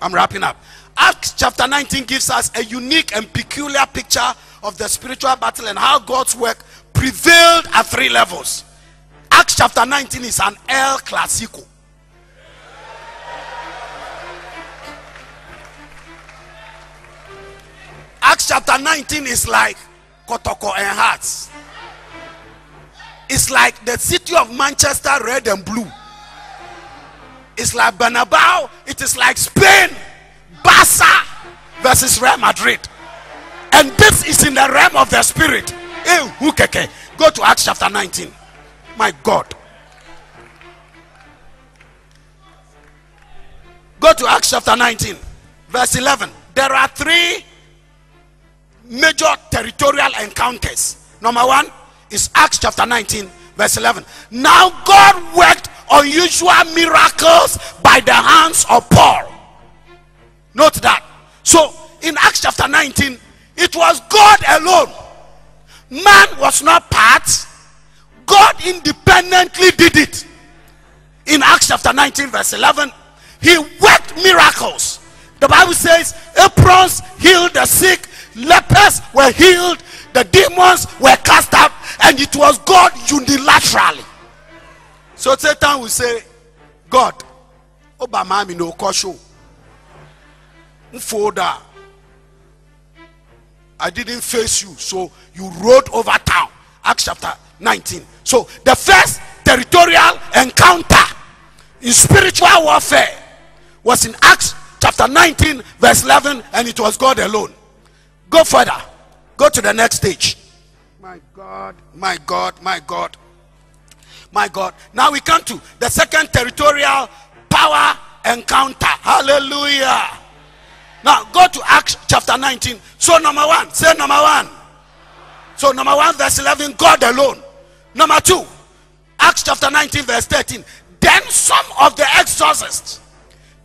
[SPEAKER 1] I'm wrapping up. Acts chapter 19 gives us a unique and peculiar picture of the spiritual battle and how God's work prevailed at three levels. Acts chapter 19 is an El Clasico. Acts chapter 19 is like Kotoko and Hearts. It's like the city of Manchester, red and blue. It's like Bernabeu. It is like Spain, Barca versus Real Madrid. And this is in the realm of the spirit. Go to Acts chapter 19. My God. Go to Acts chapter 19, verse 11. There are three major territorial encounters. Number one is Acts chapter 19, verse 11. Now God worked unusual miracles by the hands of Paul. Note that. So in Acts chapter 19, it was God alone. Man was not part. God independently did it. In Acts chapter 19, verse 11, he worked miracles. The Bible says aprons healed the sick, lepers were healed, the demons were cast out, and it was God unilaterally. So Satan will say, God, Obama no. Mfoda. I didn't face you, so you rode over town. Acts chapter 19. So the first territorial encounter in spiritual warfare was in Acts chapter 19, verse 11, and it was God alone. Go further. Go to the next stage. My God, my God, my God, my God. Now we come to the second territorial power encounter. Hallelujah. Now go to Acts chapter 19. So, number one, say number one. So, number one, verse 11, God alone. Number two, Acts chapter 19, verse 13. Then some of the exorcists,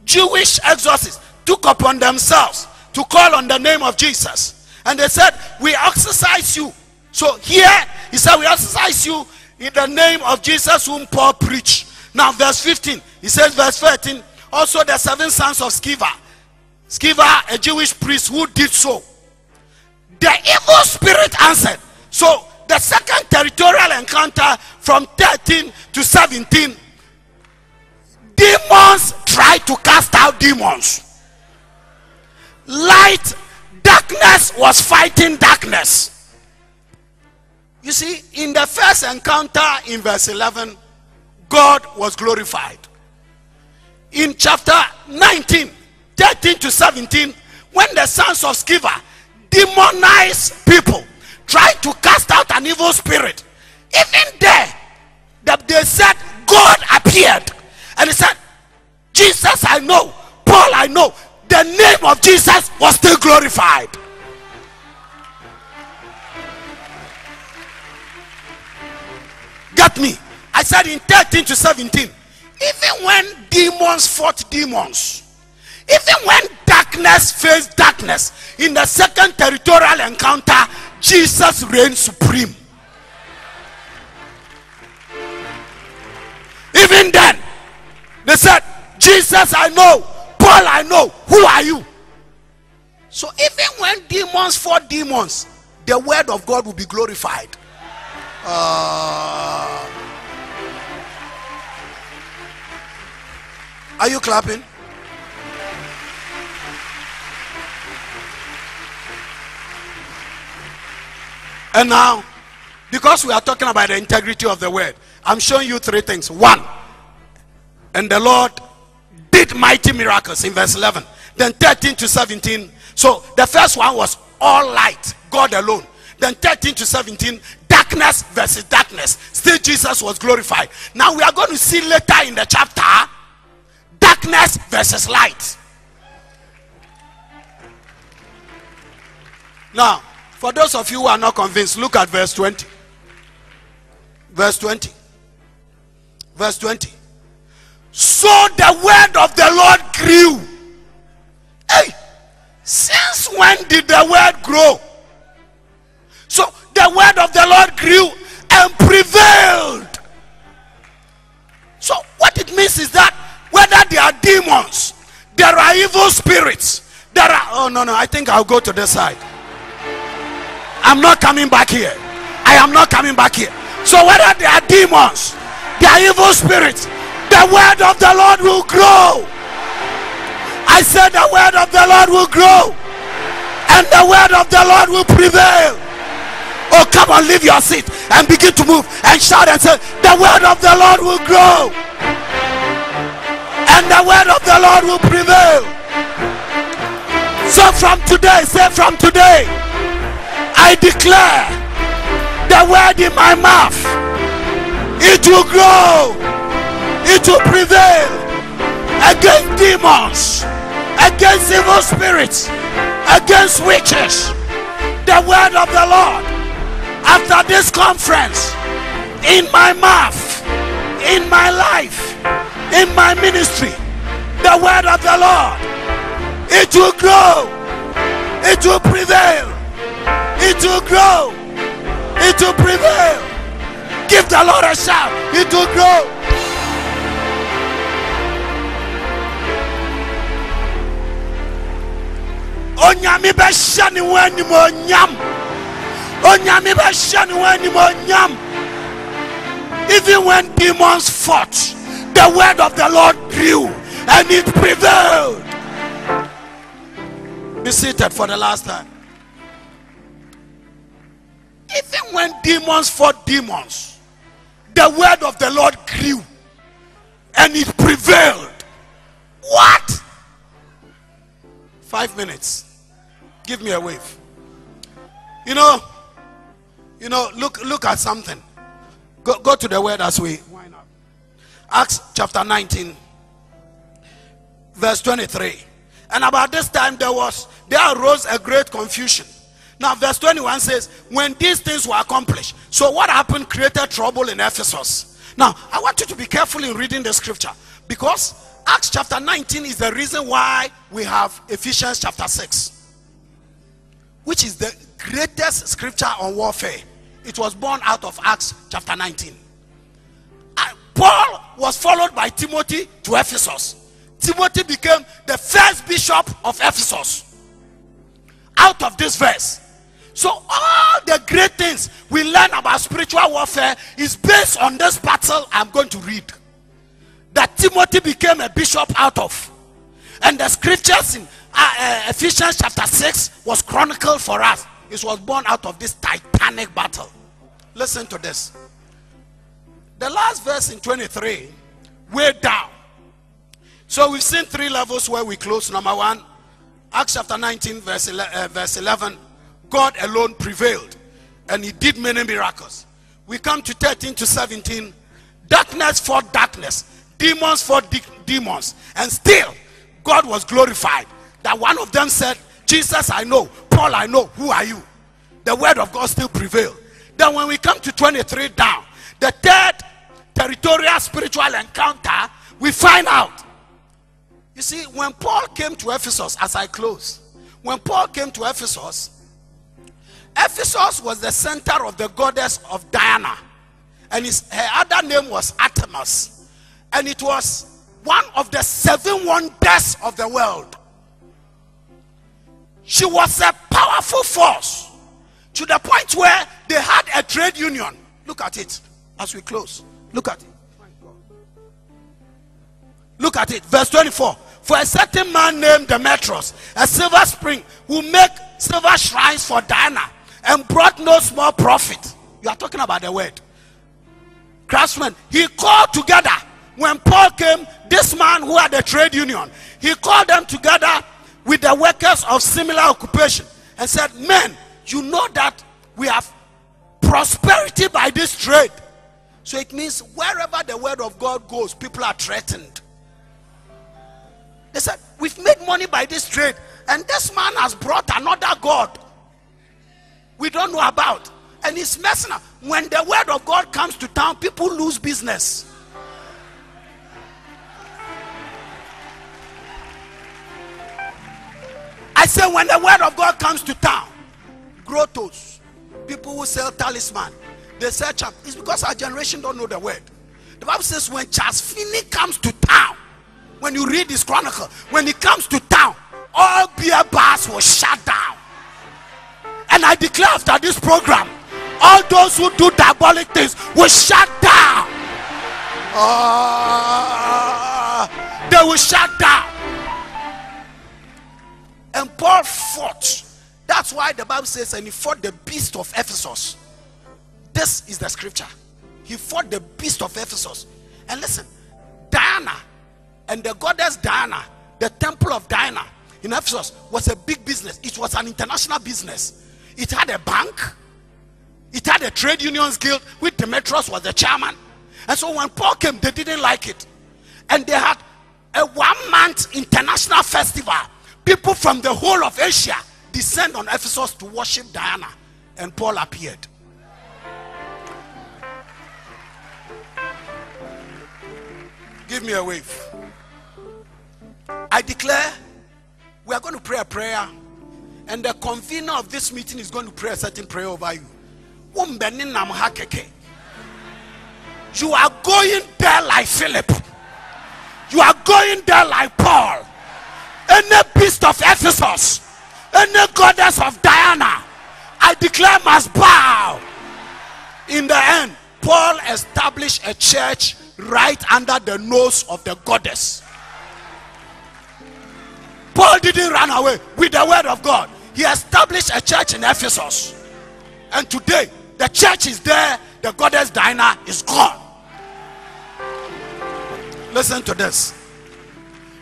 [SPEAKER 1] Jewish exorcists, took upon themselves to call on the name of Jesus and they said, We exercise you. So here he said, We exercise you in the name of Jesus whom Paul preached. Now, verse 15, he says, verse 13, also the seven sons of Sceva. Sceva, a Jewish priest who did so. The evil spirit answered. So the second territorial encounter from 13 to 17, demons tried to cast out demons. Light darkness was fighting darkness. You see, in the first encounter in verse 11, God was glorified. In chapter 19, 13 to 17, when the sons of Sceva demonized people, tried to cast out an evil spirit, even there, that they said God appeared and he said, Jesus I know, Paul I know, the name of Jesus was still glorified. Get me? I said in 13 to 17, even when demons fought demons, even when darkness faced darkness, in the second territorial encounter, Jesus reigned supreme. Even then, they said, Jesus, I know, Paul, I know. Who are you? So even when demons fought demons, the word of God will be glorified. Uh, are you clapping? And now, because we are talking about the integrity of the word, I'm showing you three things. One, and the Lord did mighty miracles in verse 11. Then 13 to 17. So the first one was all light, God alone. Then 13 to 17, darkness versus darkness. Still, Jesus was glorified. Now we are going to see later in the chapter darkness versus light. Now, for those of you who are not convinced, look at verse 20. Verse 20. Verse 20. So the word of the Lord grew. Hey, since when did the word grow? So the word of the Lord grew and prevailed. So what it means is that whether there are demons, there are evil spirits, there are oh no no, I think I'll go to this side. I'm not coming back here. I am not coming back here. So whether they are demons, they are evil spirits, the word of the Lord will grow. I said the word of the Lord will grow and the word of the Lord will prevail. Oh, come on, leave your seat and begin to move and shout and say, The word of the Lord will grow and the word of the Lord will prevail. So, from today, say, From today, I declare the word in my mouth, it will grow, it will prevail against demons, against evil spirits, against witches. The word of the Lord after this conference in my mouth, in my life, in my ministry, the word of the Lord, it will grow, it will prevail, it will grow, it will prevail. Give the Lord a shout, it will grow. onyame bɛhyɛ ne ho animonyam onyame bɛhyɛ ne ho animonyam even when demons fought the word of the lord grew and it prevailed. Be seated for the last time even when demons fought demons the word of the lord grew and it prevailed. What? Five minutes. Give me a wave. You know you know look look at something. Go, go to the word as we wind up. Acts chapter 19 verse 23 and about this time there was there arose a great confusion now verse 21 says when these things were accomplished so what happened created trouble in ephesus now i want you to be careful in reading the scripture because acts chapter 19 is the reason why we have ephesians chapter 6 which is the greatest scripture on warfare. It was born out of Acts chapter 19. And Paul was followed by Timothy to Ephesus. Timothy became the first bishop of Ephesus. Out of this verse. So all the great things we learn about spiritual warfare is based on this battle I'm going to read. That Timothy became a bishop out of. And the scriptures in uh, uh, Ephesians chapter 6 was chronicled for us. It was born out of this titanic battle. Listen to this. The last verse in 23, way down. So we've seen three levels where we close. Number one, Acts chapter 19, verse 11, uh, verse 11 God alone prevailed and he did many miracles. We come to 13 to 17. Darkness fought darkness, demons fought de- demons, and still God was glorified that one of them said, Jesus, I know, Paul, I know, who are you? The word of God still prevailed. Then, when we come to 23 down, the third territorial spiritual encounter, we find out. You see, when Paul came to Ephesus, as I close, when Paul came to Ephesus, Ephesus was the center of the goddess of Diana, and his, her other name was Artemis, and it was one of the seven wonders of the world. She was a powerful force to the point where they had a trade union. Look at it as we close. Look at it. Look at it. Verse 24. For a certain man named Demetrius, a silver spring, who make silver shrines for Diana and brought no small profit. You are talking about the word. Craftsman, he called together when Paul came, this man who had a trade union, he called them together with the workers of similar occupation and said, Men, you know that we have prosperity by this trade. So it means wherever the word of God goes, people are threatened. They said, We've made money by this trade, and this man has brought another God we don't know about. And it's messing up. When the word of God comes to town, people lose business. I say, when the word of God comes to town, grottos, people who sell talisman, they sell. It's because our generation don't know the word. The Bible says when Charles Finney comes to town, when you read this chronicle, when he comes to town, all beer bars will shut down. And I declare after this program, all those who do diabolic things will shut down. Uh, they will shut down. And Paul fought. That's why the Bible says, and he fought the beast of Ephesus. This is the scripture. He fought the beast of Ephesus. And listen, Diana and the goddess Diana, the temple of Diana in Ephesus was a big business. It was an international business. It had a bank, it had a trade unions guild, which Demetrius was the chairman. And so when Paul came, they didn't like it. And they had a one month international festival. People from the whole of Asia descend on Ephesus to worship Diana. And Paul appeared. Give me a wave. I declare we are going to pray a prayer, and the convener of this meeting is going to pray a certain prayer over you. You are going there like Philip. You are going there like Paul. Any beast of Ephesus, any goddess of Diana, I declare must bow. In the end, Paul established a church right under the nose of the goddess. Paul didn't run away with the word of God. He established a church in Ephesus. And today, the church is there, the goddess Diana is gone. Listen to this.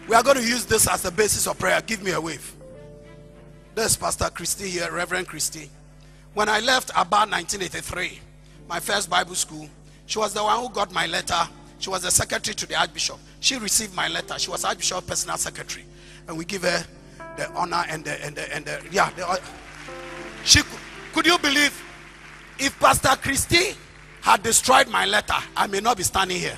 [SPEAKER 1] We are going to use this as the basis of prayer. Give me a wave. There's Pastor Christie here, Reverend Christie. When I left about 1983, my first Bible school, she was the one who got my letter. She was the secretary to the Archbishop. She received my letter. She was Archbishop personal secretary. And we give her the honor and the, and the, and the yeah. The, uh, she, could could you believe if Pastor Christie had destroyed my letter, I may not be standing here.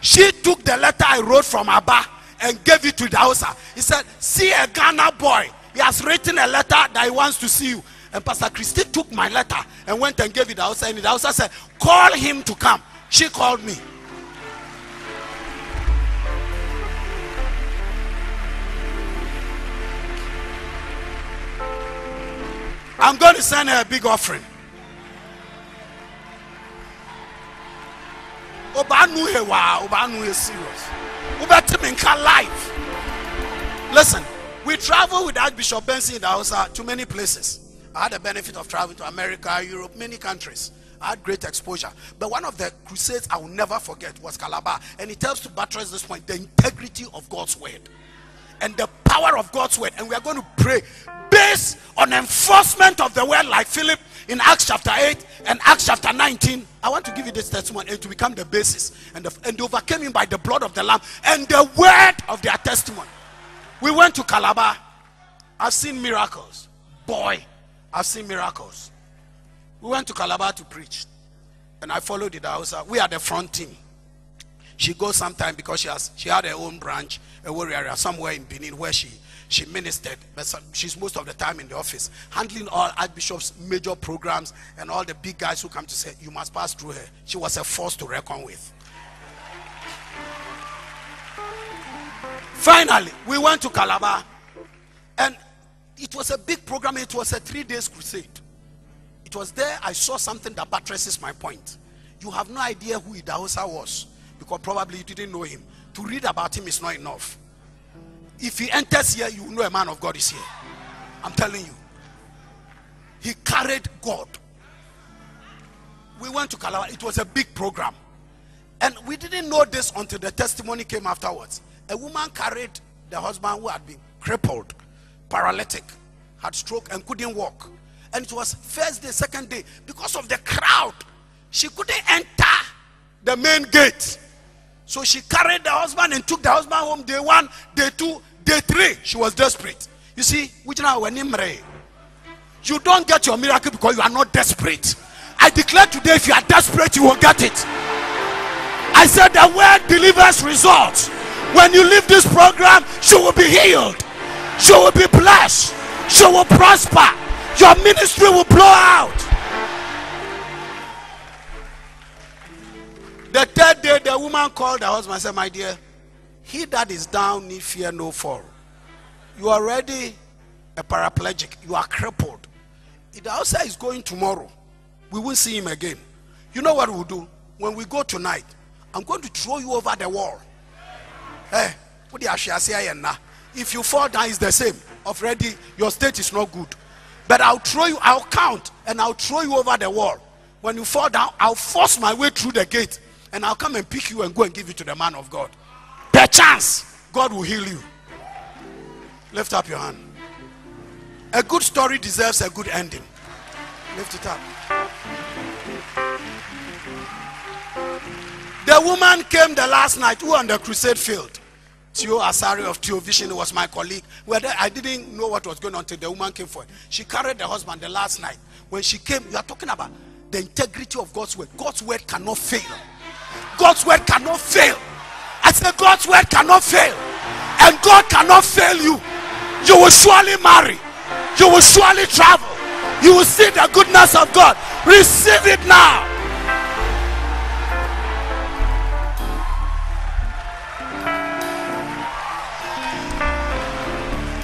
[SPEAKER 1] She took the letter I wrote from Abba and gave it to Idahosa. He said, See a Ghana boy. He has written a letter that he wants to see you. And Pastor Christie took my letter and went and gave it to Idahosa. And Idahosa said, Call him to come. She called me. I'm going to send her a big offering. Serious. Listen, we travel with Archbishop Benson the house uh, to many places. I had the benefit of traveling to America, Europe, many countries. I had great exposure. But one of the crusades I will never forget was Calabar. And it helps to buttress this point the integrity of God's word and the power of God's word. And we are going to pray based on enforcement of the word, like Philip in Acts chapter 8 and Acts chapter 19. I want to give you this testimony to become the basis. And, the, and overcame him by the blood of the Lamb and the word of their testimony. We went to Calabar. I've seen miracles. Boy, I've seen miracles. We went to Calabar to preach. And I followed Idahosa. We are the front team. She goes sometime because she has she had her own branch, a warrior somewhere in Benin where she she ministered, but she's most of the time in the office, handling all Archbishop's major programs and all the big guys who come to say, You must pass through her. She was a force to reckon with. Finally, we went to Calabar, and it was a big program. It was a three days crusade. It was there I saw something that buttresses my point. You have no idea who Idahosa was because probably you didn't know him. To read about him is not enough. If he enters here, you know a man of God is here. I'm telling you. He carried God. We went to Calabar. It was a big program. And we didn't know this until the testimony came afterwards. A woman carried the husband who had been crippled, paralytic, had stroke, and couldn't walk. And it was first day, second day. Because of the crowd, she couldn't enter the main gate. So she carried the husband and took the husband home day one, day two, day three. She was desperate. You see, you don't get your miracle because you are not desperate. I declare today, if you are desperate, you will get it. I said the word delivers results. When you leave this program, you will be healed, you will be blessed, you will prosper, your ministry will blow out. The third day, the woman called the husband and said, My dear, he that is down need fear no fall. You are already a paraplegic, you are crippled. The outside is going tomorrow. We will see him again. You know what we'll do? When we go tonight, I'm going to throw you over the wall. Eh, hey, if you fall down, it's the same. Already, your state is not good. But I'll throw you, I'll count, and I'll throw you over the wall. When you fall down, I'll force my way through the gate, and I'll come and pick you and go and give you to the man of God. Perchance, God will heal you. Lift up your hand. A good story deserves a good ending. Lift it up. The woman came the last night who on the crusade field. Tio Asari of Tio Vision was my colleague. Whether I didn't know what was going on until the woman came for it. She carried the husband the last night. When she came, you are talking about the integrity of God's word. God's word cannot fail. God's word cannot fail. I said God's word cannot fail. And God cannot fail you. You will surely marry. You will surely travel. You will see the goodness of God. Receive it now.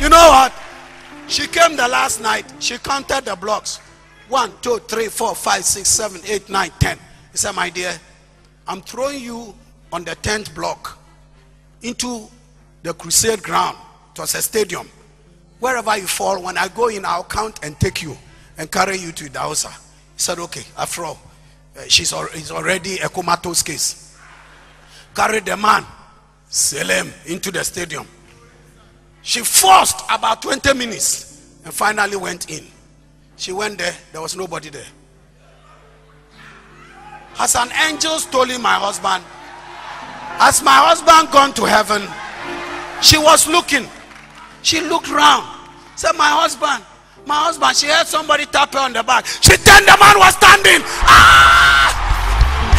[SPEAKER 1] You know what? She came the last night. She counted the blocks. One, two, three, four, five, six, seven, eight, nine, ten. He said, My dear, I'm throwing you on the 10th block into the crusade ground. It was a stadium. Wherever you fall, when I go in, I'll count and take you and carry you to the house. He said, Okay, after all, uh, she's al- already a comatose case. Carry the man, sail him into the stadium. She forced about 20 minutes and finally went in. She went there, there was nobody there. Has an angel stolen my husband? Has my husband gone to heaven? She was looking. She looked round. Said, My husband, my husband. She heard somebody tap her on the back. She turned, the man was standing. Ah!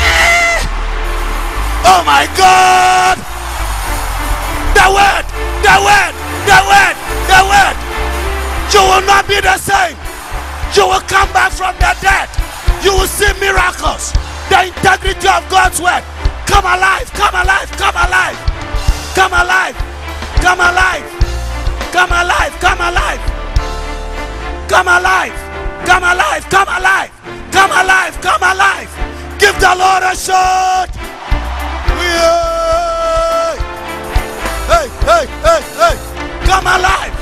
[SPEAKER 1] Eh! Oh my God! The word, the word, the word, the word. You will not be the same. You will come back from the dead. You will see miracles. The integrity of God's word. Come alive, come alive, come alive. Come alive, come alive, come alive, come alive. Come alive, come alive, come alive, come alive, come alive. Give the Lord a shot. Hey, hey, hey, hey. Come alive.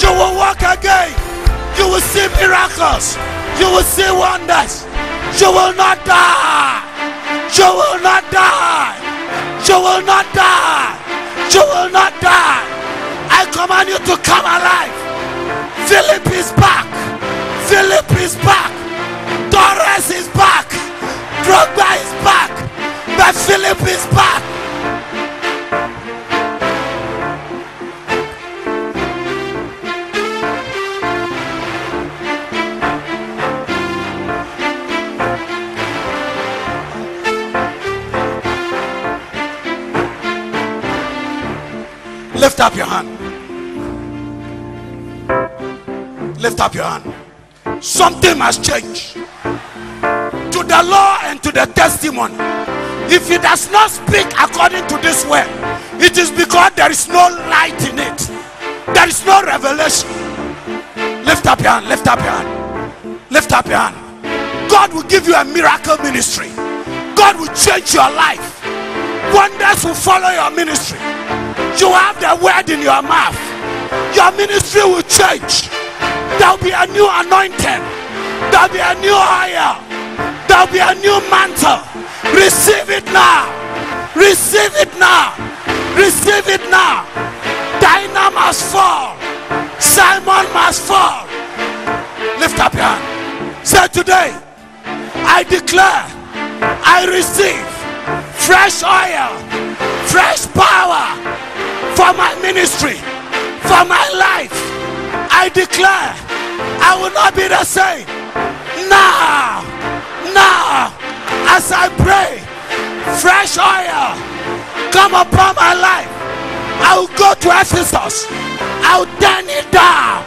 [SPEAKER 1] You will walk again. You will see miracles. You will see wonders. You will not die. You will not die. You will not die. You will not die. I command you to come alive. Philip is back. Philip is back. Torres is back. Drogba is back. But Philip is back. Up your hand. Lift up your hand. Something must change. To the law and to the testimony. If he does not speak according to this word, it is because there is no light in it. There is no revelation. Lift up your hand. Lift up your hand. Lift up your hand. God will give you a miracle ministry. God will change your life. Wonders will follow your ministry. You have the word in your mouth. Your ministry will change. There'll be a new anointing. There'll be a new oil. There'll be a new mantle. Receive it now. Receive it now. Receive it now. Dinah must fall. Simon must fall. Lift up your hand. Say today, I declare, I receive fresh oil, fresh power for my ministry, for my life. I declare, I will not be the same. Now, now, as I pray, fresh oil come upon my life. I will go to Ephesus. I will turn it down.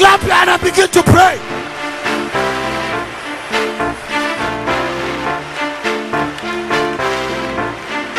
[SPEAKER 1] Clap your hand and begin to pray.